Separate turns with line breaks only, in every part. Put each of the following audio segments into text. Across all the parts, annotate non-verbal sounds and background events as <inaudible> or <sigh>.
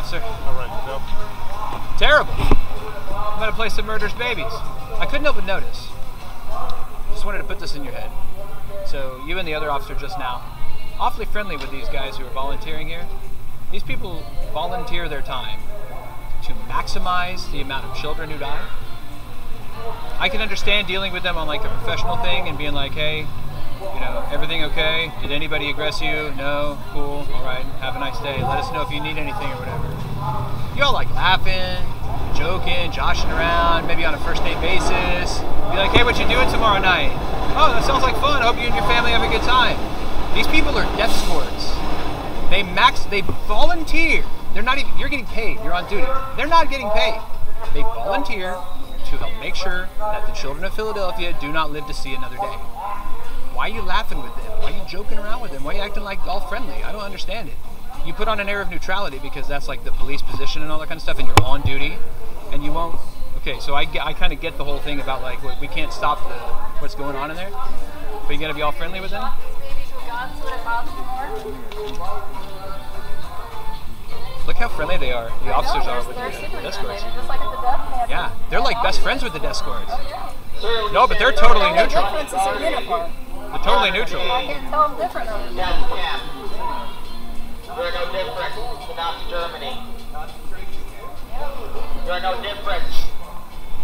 officer?
All right, yourself?
Terrible. I'm at a place that murders babies. I couldn't help but notice. Just wanted to put this in your head. So you and the other officer just now, awfully friendly with these guys who are volunteering here. These people volunteer their time to maximize the amount of children who die. I can understand dealing with them on like a professional thing and being like, hey, you know, everything okay? Did anybody aggress you? No? Cool. All right. Have a nice day. Let us know if you need anything or whatever. You all like laughing, joking, joshing around, maybe on a first date basis. Be like, hey, what you doing tomorrow night? Oh, that sounds like fun. I hope you and your family have a good time. These people are death squads. They max, they volunteer. They're not even, you're getting paid. You're on duty. They're not getting paid. They volunteer to help make sure that the children of Philadelphia do not live to see another day. Why are you laughing with them? Why are you joking around with them? Why are you acting like all friendly? I don't understand it. You put on an air of neutrality because that's like the police position and all that kind of stuff, and you're on duty, and you won't. Okay, so I, I kind of get the whole thing about like we can't stop the what's going on in there, but you gotta be all friendly with them. Look how friendly they are. The officers
I
are with the desk guards. Yeah, they're like best friends with the desk guards. No, but they're totally neutral.
Difference is their uniform.
They're totally neutral.
I can't tell them different.
Death camp. You're no different than Nazi Germany. You're no different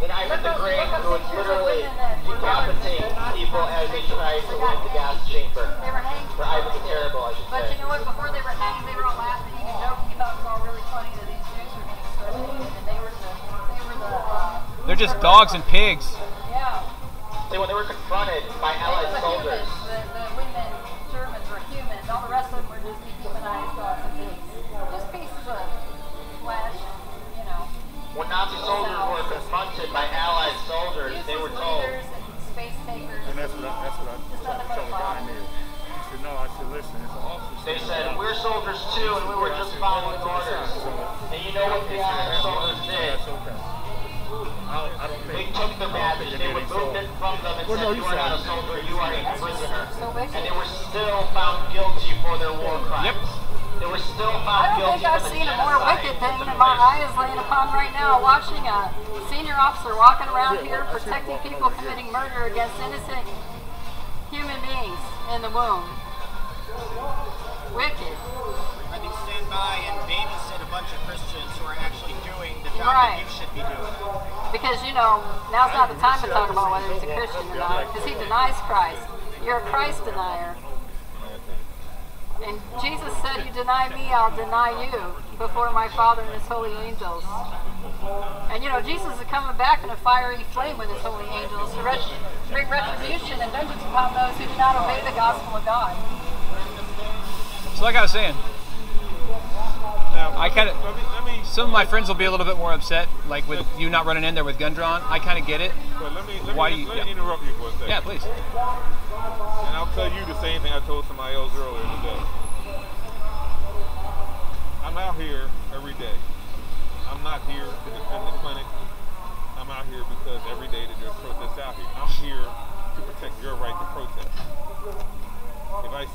than Ivan the Great, who would literally decapitate people as they tried to leave the gas chamber.
They were hanged.
Or Ivan the Terrible, I should
But
say.
you know what? Before they were hanged, they were all laughing and joking about it was all really funny that these Jews were getting exterminated. And they were the, they were the, uh,
They're just dogs and pigs.
yeah.
See, when they were confronted by
They
Allied
were the. The, the women, Germans were humans. All the rest of them were just dehumanized dogs and pigs. Just pieces of flesh, you know.
when Nazi soldiers were confronted by Allied soldiers, they were
Useless
told,
and space takers.
And that's what I, that's what I
Just nothing but
told the guy
fun.
there. He said, no, I said, listen, it's an officer.
they said, we're soldiers too, and we were just following orders. And you know what the Allied soldiers did?
That's okay. I don't, I don't
They took the
I
from them and said,
you
you are not a soldier, you are a prisoner. And they were still found guilty for their war crimes.
Yep.
They were still
I
found
don't
guilty
think I've seen a more wicked thing than my
place.
eye is laying upon right now, watching a senior officer walking around here protecting people committing murder against innocent human beings in the womb. Wicked.
I think stand by and babysit a bunch of Christians who are actually doing the job
Right.
that you should be doing.
Because, you know, now's not the time to talk about whether he's a Christian or not, because he denies Christ. You're a Christ denier. And Jesus said, You deny me, I'll deny you before my Father and his holy angels. And you know, Jesus is coming back in a fiery flame with his holy angels to ret- bring retribution and vengeance upon those who do not obey the gospel of God.
So like I was saying,
Now,
I kinda-
Let me, let me,
some of my friends will be a little bit more upset, like with you not running in there with gun drawn. I kind of get it.
but let me, let
Why
me,
do you-
let
yeah.
me interrupt you for a second.
Yeah, please.
And I'll tell you the same thing I told somebody else earlier today. I'm out here every day. I'm not here to defend the clinic.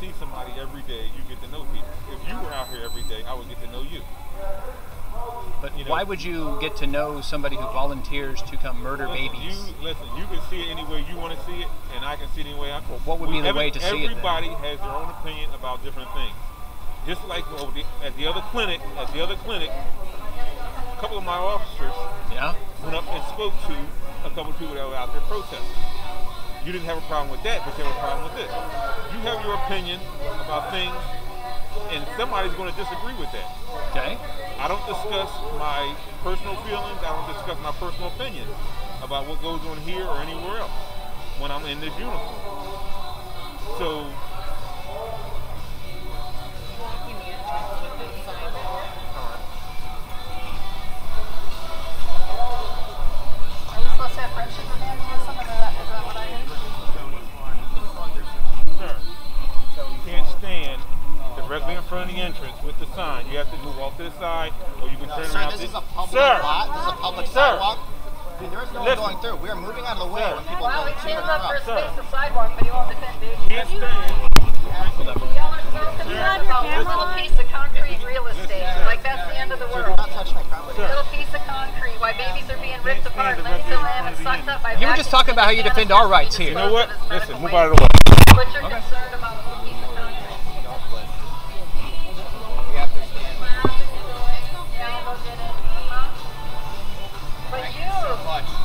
See somebody every day, you get to know people. If you were out here every day, I would get to know you.
But
You know-
why would you get to know somebody who volunteers to come murder
Listen,
babies?
You listen. You can see it any way you want to see it, and I can see it any way I.
Well, what would be the way to see it?
Everybody has their own opinion about different things. Just like the, at the other clinic, at the other clinic, a couple of my officers
Yeah.
went up and spoke to a couple of people that were out there protesting. You didn't have a problem with that, but you have a problem with this. You your opinion about things, and somebody's going to disagree with that.
Okay.
I don't discuss my personal feelings. I don't discuss my personal opinions about what goes on here or anywhere else when I'm in this uniform. So,
Are we supposed to have friendship with evangelism? Is
directly in front of the entrance with the sign. You have to move off to the side, or you can turn
Sir,
around.
this
to-
is a public
sir,
lot. This is a public
Sir.
sidewalk. Dude, there is no one going through. We are moving out of the way
Sir.
when people
Well,
go
he
to
stands
and
up for a
from.
space of sidewalk, but he won't defend babies.
Can't stand.
Y'all are so concerned about a little piece of concrete real estate. Like that's the end end of the
Do
world.
not touch my property.
Little piece of concrete, why babies are being ripped apart, laid to limb, and sucked up by
You were just talking about how you defend our rights here.
You know what? Listen, move out of the way.
What you're concerned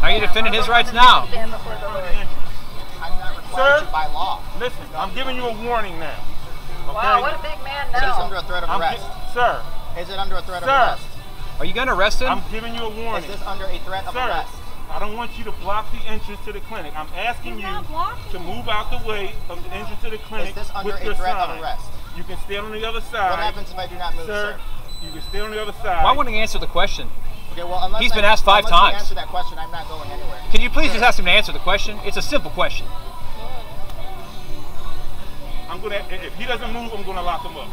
How are you defending his rights now?
stand before the Lord.
I'm not required
Sir?
by law.
Listen, I'm giving you a warning now. Okay?
Wow, what a big man now.
Is this under a threat of
I'm
arrest?
gi- sir,
Is it under a threat of arrest?
Are you going to arrest him?
I'm giving you a warning.
Is this under a threat of
Sir,
arrest?
I don't want you to block the entrance to the clinic. I'm asking you to move out the way of the entrance to the clinic
Is this under
with
a
your
threat of
sign.
arrest?
You can stand on the other side.
What happens if I do not move,
sir?
sir?
You can stay on the other side.
Why wouldn't he answer the question?
Okay, well, unless
He's
I,
been asked five
unless
times.
answer that question, I'm not going anywhere.
Can you please just ask him to answer the question? It's a simple question.
I'm gonna. If he doesn't move, I'm gonna lock him up.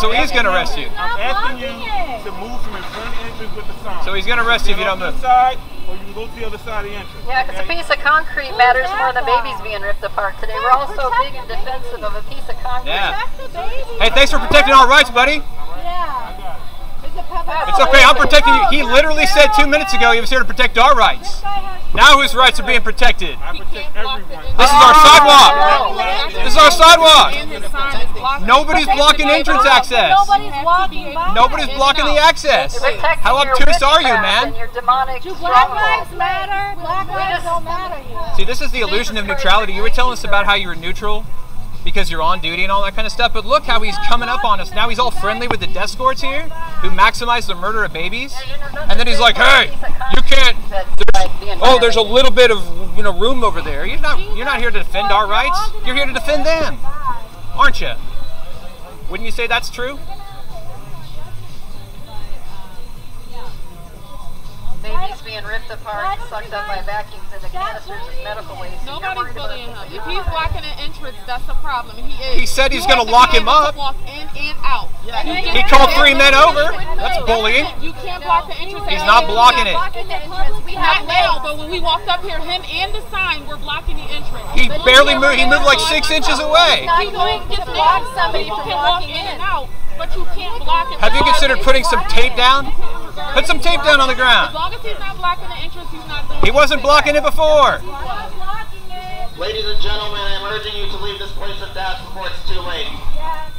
So he is going to arrest you.
I'm asking you to move from in front of the entrance with the sign.
So he's going to arrest you if you don't move.
to the side, or you can go to the other side of the entrance.
Yeah, because a piece of concrete matters more than babies being ripped apart today. We're all so big and defensive of a piece of concrete.
Yeah.
Protect the baby.
Hey, thanks for protecting our rights, buddy.
Yeah. It's a pepper.
It's okay. I'm protecting you. He literally said two minutes ago he was here to protect our rights. Now whose rights are being protected?
I protect everyone.
This is our sidewalk. This is our sidewalk.
And the sign is blocking.
Nobody's blocking entrance access.
Nobody's walking by.
Nobody's blocking the access. How obtuse are you, man?
And your demonic
Do Black lives matter? Black lives don't matter here.
See, this is the illusion of neutrality. You were telling us about how you were neutral because you're on duty and all that kind of stuff, but look how he's coming up on us. Now he's all friendly with the escorts here who maximize the murder of babies. And then he's like, hey, you can't. Oh, there's a little bit of you know room over there. You're not you're not here to defend our rights. You're here to defend them, aren't you? Wouldn't you say that's true?
Babies being ripped apart, and sucked up by vacuums into canisters of medical waste.
Nobody's bullying him. If he's blocking an entrance, that's a problem. He is.
He said he's gonna lock him up.
Walk in and out.
Yeah,
You
he
called three men over. That's bullying.
You can't block the entrance.
He's not blocking it.
Blocking the entrance. We
Not
have
now, but when we walked up here, him and the sign were blocking the entrance.
He barely moved. He moved like six inches away.
not
People
going to block somebody from
can walk
walking
in
in.
and out, but you can't block it.
Have you considered putting some tape down? Put some tape down on the ground.
As long as he's not blocking the entrance, he's not doing
He wasn't blocking it before.
Not blocking it.
Ladies and gentlemen, I'm urging you to leave this place of death before it's too late.
Yes.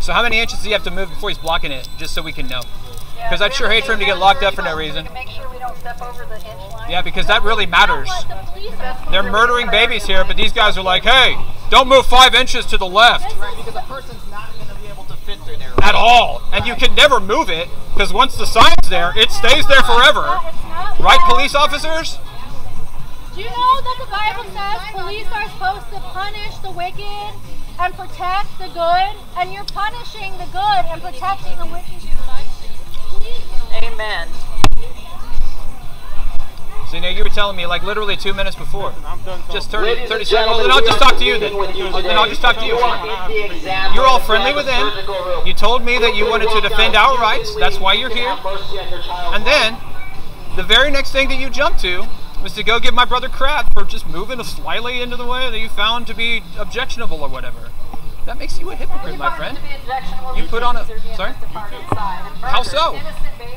So how many inches does he have to move before he's blocking it? Just so we can know. Because I'd sure hate for him to get locked up for no reason.
Make sure we don't step over the inch line.
Yeah, because that really matters.
What the police are
They're murdering babies here, but these guys are like, hey, don't move five inches to the left at all. And you can never move it, because once the sign's there, it stays there forever. Right, police officers?
Do you know that the Bible says police are supposed to punish the wicked and protect the good? And you're punishing the good and protecting the wicked.
Amen.
So, you know, you were telling me, like, literally two minutes before.
I'm done.
Just
talking.
30,
Ladies
30 seconds. Well,
gentlemen,
then I'll just talk to you then.
you
Then I'll just talk to you.
You are in the exam
You're all friendly with them.
surgical room.
You told me that you wanted to defend our rights. That's why you're here.
Have mercy on your child's
And then, the very next thing that you jumped to was to go give my brother crap for just moving a slightly into the way that you found to be objectionable or whatever. That makes you a hypocrite, my friend. You put on a- sorry? How so?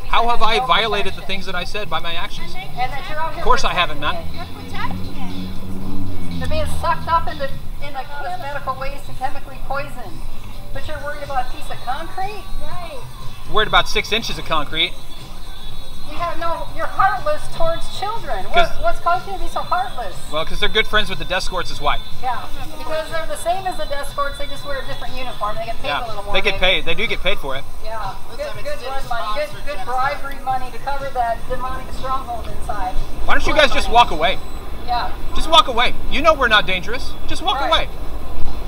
How have I violated the things that I said by my actions?
Of
course I haven't, man.
You're protecting it.
They're being sucked up into this medical waste and chemically poisoned. But you're worried about a piece of concrete?
Right.
Worried about six inches of concrete.
You have no, you're heartless towards children. What, what's causing you to be so heartless?
Well, because they're good friends with the death escorts is why.
Yeah, because they're the same as the desk escorts. They just wear a different uniform. They get paid a little more.
they get
maybe.
paid. They do get paid for it.
Yeah, good,
Listen,
good
it's
money, good, good bribery money to cover that demonic stronghold inside.
Why don't you guys just walk away?
Yeah,
Just walk away. You know we're not dangerous. Just walk
Right.
away.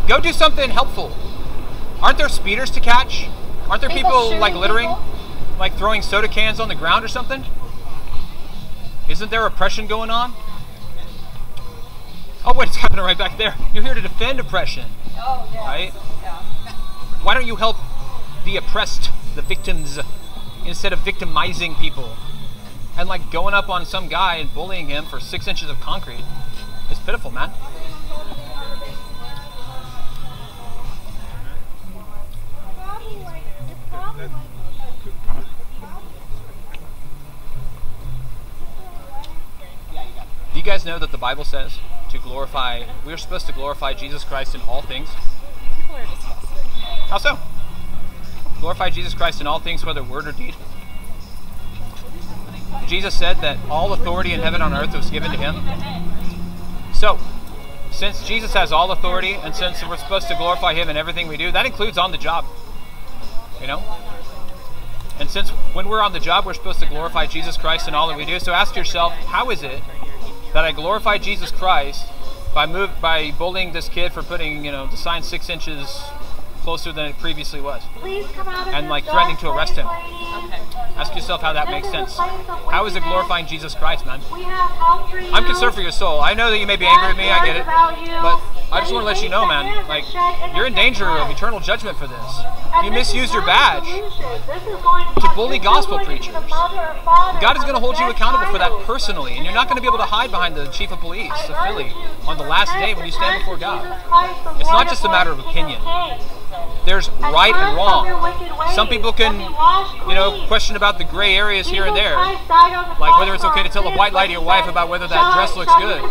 Go do something helpful. Aren't there speeders to catch? Aren't there
People
people, like littering?
people?
Like throwing soda cans on the ground or something? Isn't there oppression going on? Oh wait, it's happening right back there. You're here to defend oppression.
oh yeah,
Right.
yeah.
Why don't you help the oppressed, the victims, instead of victimizing people? And like going up on some guy and bullying him for six inches of concrete. It's pitiful, man
like, it's probably
guys know that the Bible says to glorify? We're supposed to glorify Jesus Christ in all things.
People are disgusting.
How so? Glorify Jesus Christ in all things, whether word or deed. Jesus said that all authority in heaven and on earth was given to him. So, since Jesus has all authority and since we're supposed to glorify him in everything we do, that includes on the job. You know? And since when we're on the job, we're supposed to glorify Jesus Christ in all that we do. So ask yourself, how is it that I glorify Jesus Christ by move by bullying this kid for putting, you know, the sign six inches closer than it previously was?
and
like, threatening to arrest him. Ask yourself how that makes sense. How is it glorifying Jesus Christ, man? I'm concerned for your soul. I know that you may be angry with me, I get it. But I just want to let you know, man, like, you're in danger of eternal judgment for this. You misused your badge to bully gospel preachers. God is going to hold you accountable for that personally, and you're not going to be able to hide behind the chief of police of Philly on the last day when you stand before God. It's not just a matter of opinion. There's right and wrong. Some people can, you know, question about the gray areas here and there, like whether it's okay to tell a white lady or wife about whether that dress looks good.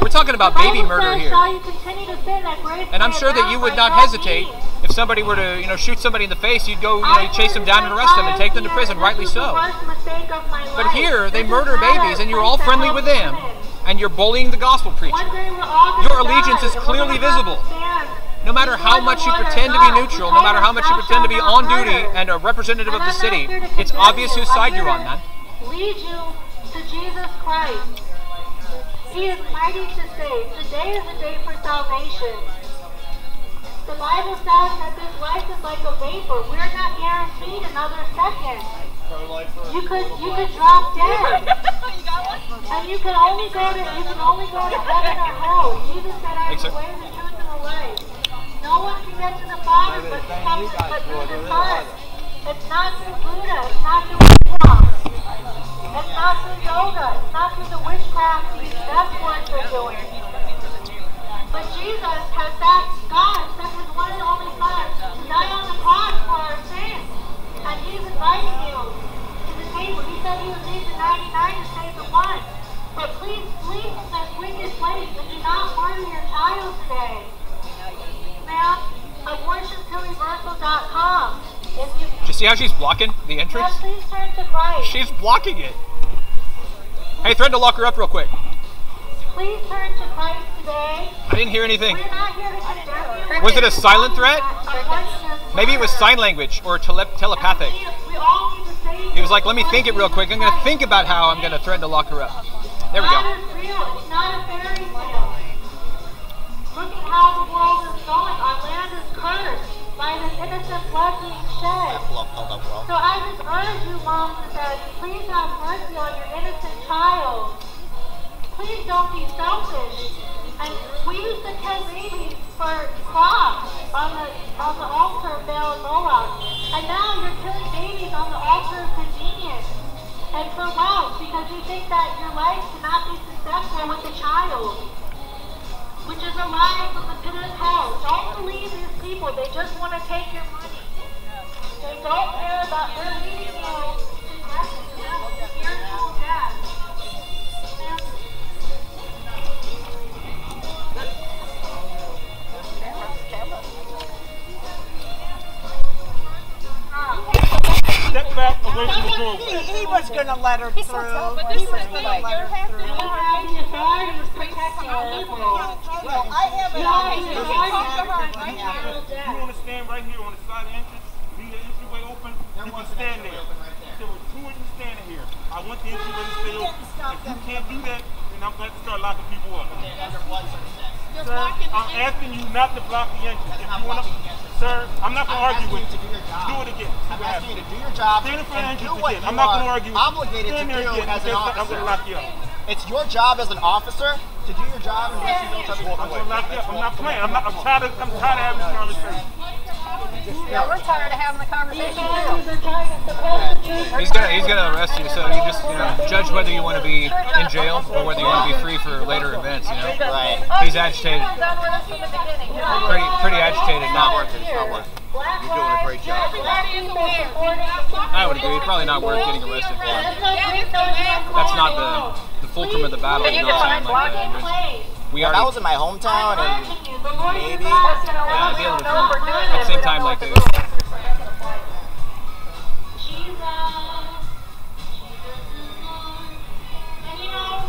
We're talking about baby murder here. And I'm sure that you would not hesitate if somebody were to, you know, shoot somebody in the face, you'd go, you know, you'd chase them down and arrest them and take them to prison, rightly so. But here, they murder babies and you're all friendly with them and you're bullying the gospel preacher. Your allegiance is clearly visible. No matter how much you pretend to be neutral, no matter how much you pretend to be on duty and a representative of the city, it's obvious whose side you're on, man.
Lead you to Jesus Christ. He is mighty to save. Today is a day for salvation. The Bible says that this life is like a vapor. We're not guaranteed another second. You could you could drop dead. <laughs> And you can only go to you can only go to heaven or hell. Jesus said I am the way, the truth, and the life. No one can get to the Father but come but through the Son. It's not through Buddha, it's not through Islam. It's not through yoga, it's not through the witchcraft these death works are doing. But Jesus has that God sent his one and only Son to die on the cross for our sins. And he's inviting you to the table. He said he would leave the 99 to save the one. But please flee from this wicked place and do not murder your child today. Ma'am, abortiontoreversal.com. If you
you see how she's blocking the entrance?
Please turn to Christ.
She's blocking it. Hey, threaten to lock her up real quick.
Please turn to Christ today.
I didn't hear anything.
We're not here to.
Was it a silent threat? Maybe it was sign language or tele- telepathic.
We all need to save
He was like, let me think it real quick. I'm going to think about how I'm going to threaten to lock her up. There we go.
By this innocent blood being shed. So I just urge you, moms and dads, please have mercy on your innocent child. Please don't be selfish. And we used to kill babies for crops on the on the altar of Baal and Moloch. And now you're killing babies on the altar of convenience and for wealth because you think that your life cannot be successful with a child. Which is a lie from the pit of hell. Don't believe these people. They just want to take your money. They don't care about their you
Step back away from the doorway.
He was gonna let her through.
But
He
this
was gonna let her through.
you have the authority to protect the people.
Well, I have
You
it
have
on
the
video.
authority
talk
to
to her
protect
right
the
now.
You want to stand right here on the side entrance, leave the entryway open, you can stand there. There were two of you standing here. I want the entryway to stay open. If you can't do that, then I'm going to start locking people up.
You're
Sir,
blocking
I'm asking you not to block the entrance. If you want to, sir, I'm not going to argue with you. Do it again.
I'm asking you to do your job
Stand in front
and do what
again.
you
I'm not going to argue with you.
obligated to
Stand
do
again
as an
because I'm going to lock you up.
It's your job as an officer to do your job and make sure you don't touch
I'm going to lock you up. I'm not playing. I'm not. I'm tired of. I'm tired of having this conversation.
Yeah, we're tired of having the conversation too.
They're trying to suppress the truth.
He's gonna he's gonna arrest you. So you just you know judge whether you want to be in jail or whether you want to be free for later events. You know.
Right.
He's agitated.
Done with us from the beginning. you know?
Pretty pretty agitated now.
It's not worth it. You're doing a great job.
Black people supporting
I would agree. Probably not worth getting arrested for.
That's not
the the fulcrum of the battle. You
you
know what I'm
define
saying? Like,
blocking?
We
If
already.
that was in my hometown and
urging you. The Lord your
maybe-
Yeah,
"Love
I'd be able to
with
do
all
it.
your
At the same time, like the,
Jesus, Jesus is Lord. And you know,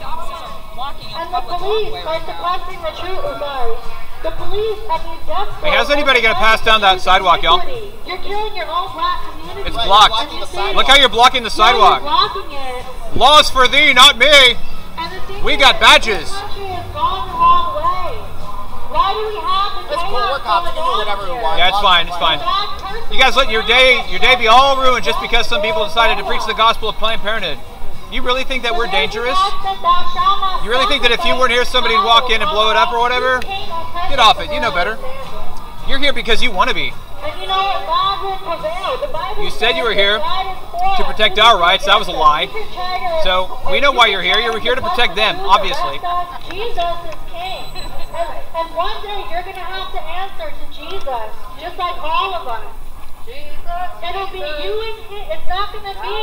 and the police are suppressing the truth. Sorry. The police at these death
Hey, how's anybody gonna pass down that sidewalk, y'all?
You're killing your own black community.
It's blocked.
blocking the
And the
sidewalk.
look how you're blocking the
Yeah, you're
sidewalk.
blocking it.
Laws for thee, not me.
And the thing
We
is,
got badges.
This country has gone the wrong way. Why do we have the
It's
chaos
cool, we're cops, we can do whatever we want.
Yeah, it's fine. It's fine. You guys let your day your day be all
ruined
ruined just because some people decided to preach the gospel of Planned Parenthood. You really think that we're dangerous? You really think that if you weren't here, somebody'd walk in and blow it up or whatever? Get off it. You know better. You're here because you want to be.
You know what? God will prevail. The Bible
You said you were here
that God is for
to protect our rights. That was a lie.
You can try to-
So, we know why you're here. You're here to protect them, obviously.
Jesus is king. And, and one day you're going to have to answer to Jesus, just like all of us. It'll be you and him. It's not going to be,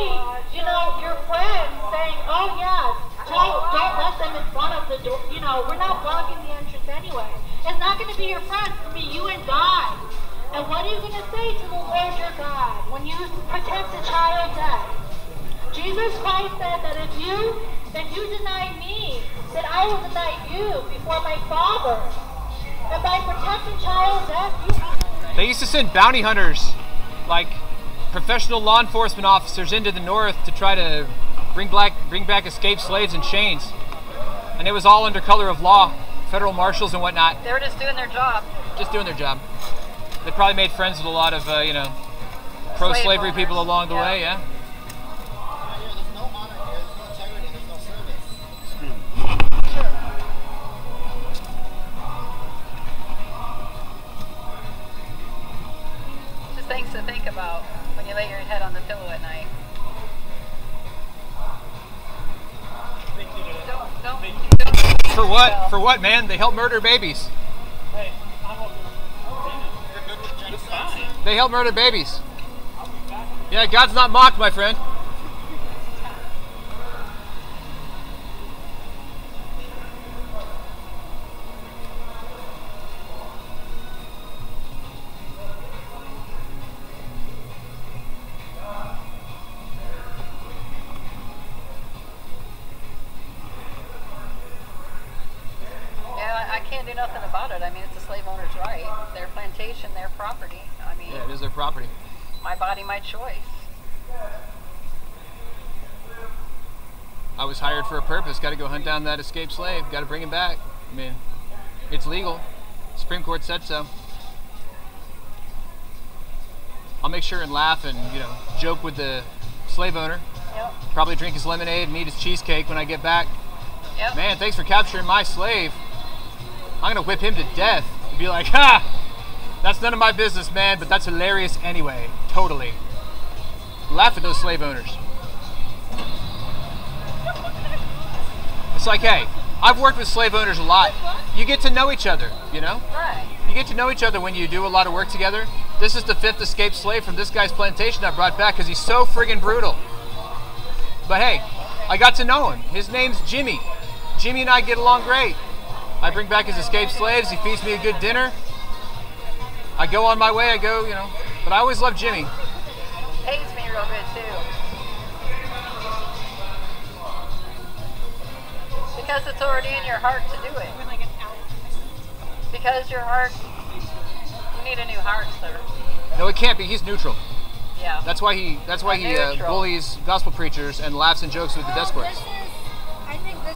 you know, your friends saying, oh, yeah, don't, don't let them in front of the door. You know, we're not blocking the entrance anyway. It's not going to be your friends. It's going to be you and God. And what are you going to say to the Lord your God when you protect a child death? Jesus Christ said that if you if you deny me, then I will deny you before my Father. And by protecting child death, you
They used to send bounty hunters, like professional law enforcement officers, into the north to try to bring black bring back escaped slaves in chains, and it was all under color of law, federal marshals and whatnot,
They were just doing their job.
just doing their job. They probably made friends with a lot of uh, you know pro-slavery people along the
Yeah.
way. Yeah.
About when you lay your head on the pillow at night. Don't, don't, don't
For what? For what, man? They help murder babies. They help murder babies. Yeah, God's not mocked, my friend.
Choice.
I was hired for a purpose. Got to go hunt down that escaped slave. Got to bring him back. I mean, it's legal. Supreme Court said so. I'll make sure and laugh and you know joke with the slave owner.
Yep.
Probably drink his lemonade and eat his cheesecake when I get back.
Yep.
Man, thanks for capturing my slave. I'm gonna whip him to death. And be like, ha! That's none of my business, man. But that's hilarious anyway. Totally. Laugh at those slave owners. It's like, hey, I've worked with slave owners a lot. You get to know each other, you know? You get to know each other when you do a lot of work together. This is the fifth escaped slave from this guy's plantation I brought back because he's so friggin' brutal. But hey, I got to know him. His name's Jimmy. Jimmy and I get along great. I bring back his escaped slaves. He feeds me a good dinner. I go on my way. I go, you know. But I always love Jimmy.
Pays me real good too. Because it's already in your heart to do it. Because your heart, you need a new heart, sir.
No, it can't be. He's neutral.
Yeah.
That's why he. That's why he uh, bullies gospel preachers and laughs and jokes with the desk
This
clerks.
is